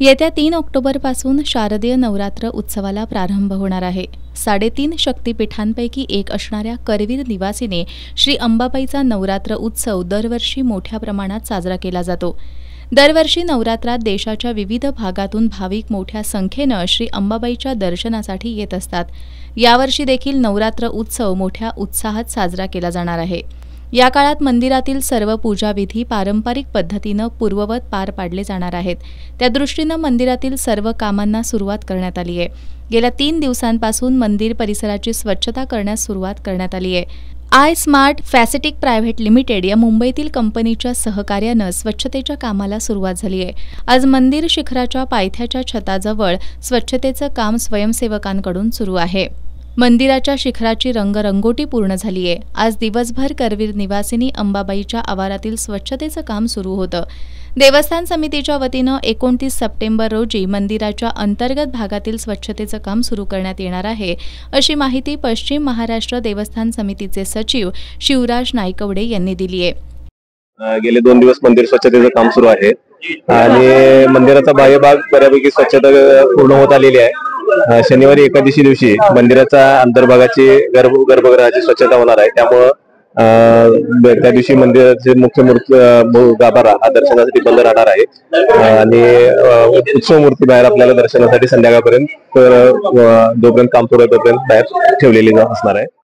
येत्या तीन ऑक्टोबरपासून शारदीय नवरात्र उत्सवाला प्रारंभ होणार आहे. साडेतीन शक्तिपीठांपैकी एक असणाऱ्या करवीर निवासीने श्री अंबाबाईचा नवरात्र उत्सव दरवर्षी मोठ्या प्रमाणात साजरा केला जातो. दरवर्षी नवरात्रात देशाच्या विविध भागातून भाविक मोठ्या संख्येनं श्री अंबाबाईच्या दर्शनासाठी येत असतात. यावर्षी देखील नवरात्र उत्सव मोठ्या उत्साहात साजरा केला जाणार आहे. या काळात मंदिरातील सर्व पूजाविधी पारंपरिक पद्धतीनं पूर्ववत पार पाडले जाणार आहेत. त्या दृष्टीनं मंदिरातील सर्व कामांना सुरुवात करण्यात आली आहे. गेल्या तीन दिवसांपासून मंदिर परिसराची स्वच्छता करण्यास सुरुवात करण्यात आली आहे. आय स्मार्ट फॅसिटिक प्रायव्हेट लिमिटेड या मुंबईतील कंपनीच्या सहकार्यानं स्वच्छतेच्या कामाला सुरुवात झाली आहे. आज मंदिर शिखराच्या पायथ्याच्या छताजवळ स्वच्छतेचं काम स्वयंसेवकांकडून सुरू आहे. मंदिराच्या शिखराची रंगरंगोटी पूर्ण झाली आहे. आज दिवसभर करवीर निवासिनी अंबाबाईच्या आवारातील स्वच्छतेचं काम सुरू होतं. देवस्थान समितीच्या वतीनं एकोणतीस सप्टेंबर रोजी मंदिराच्या अंतर्गत भागातील स्वच्छतेचं काम सुरू करण्यात येणार आहे अशी माहिती पश्चिम महाराष्ट्र देवस्थान समितीचे सचिव शिवराज नायकवडे यांनी दिली आहे. गेले दोन दिवस मंदिर स्वच्छतेचं काम सुरू आहे. आणि मंदिराचा बाह्य भाग बऱ्यापैकी स्वच्छता पूर्ण होत आलेली आहे. शनिवारी एकादशी दिवशी मंदिराचा अंतर्भागाची गर्भ गर्भगृहाची स्वच्छता होणार आहे. त्यामुळं त्या दिवशी मंदिराचे मुख्य मूर्ती गाभारा हा दर्शनासाठी बंद राहणार आहे. आणि उत्सव मूर्ती बाहेर आपल्याला दर्शनासाठी संध्याकाळपर्यंत तर, जोपर्यंत काम सुरू तोपर्यंत बाहेर ठेवलेली असणार आहे.